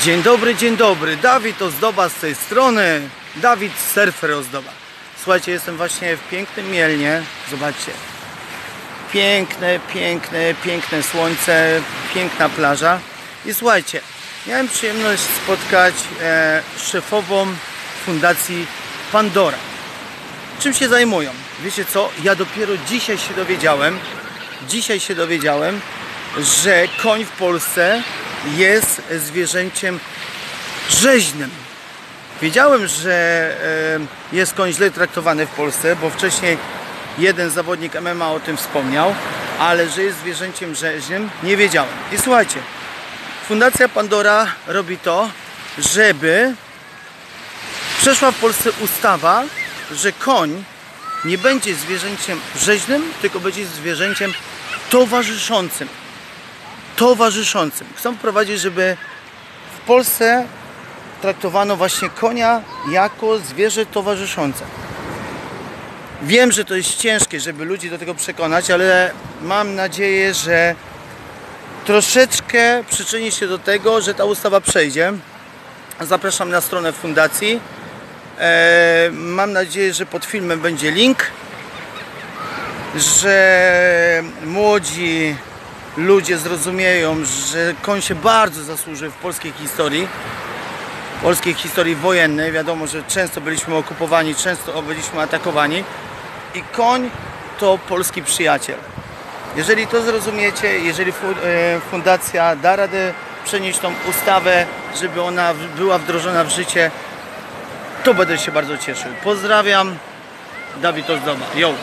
Dzień dobry, dzień dobry. Dawid Ozdoba z tej strony. Dawid Surfer Ozdoba. Słuchajcie, jestem właśnie w pięknym Mielnie. Zobaczcie. Piękne, piękne, piękne słońce, piękna plaża. I słuchajcie, miałem przyjemność spotkać e, szefową Fundacji Pandora. Czym się zajmują? Wiecie co? Ja dopiero dzisiaj się dowiedziałem, dzisiaj się dowiedziałem, że koń w Polsce jest zwierzęciem rzeźnym. Wiedziałem, że e, jest koń źle traktowany w Polsce, bo wcześniej jeden zawodnik MMA o tym wspomniał, ale że jest zwierzęciem rzeźnym, nie wiedziałem. I słuchajcie, Fundacja Pandora robi to, żeby przeszła w Polsce ustawa, że koń nie będzie zwierzęciem rzeźnym, tylko będzie zwierzęciem towarzyszącym. Towarzyszącym. Chcą wprowadzić, żeby w Polsce traktowano właśnie konia jako zwierzę towarzyszące. Wiem, że to jest ciężkie, żeby ludzi do tego przekonać, ale mam nadzieję, że troszeczkę przyczyni się do tego, że ta ustawa przejdzie. Zapraszam na stronę fundacji. E, mam nadzieję, że pod filmem będzie link, że młodzi ludzie zrozumieją, że koń się bardzo zasłużył w polskiej historii, polskiej historii wojennej. Wiadomo, że często byliśmy okupowani, często byliśmy atakowani i koń to polski przyjaciel. Jeżeli to zrozumiecie, jeżeli e, fundacja da radę przenieść tą ustawę, żeby ona była wdrożona w życie, to będę się bardzo cieszył. Pozdrawiam, Dawid Ozdoba. Yo!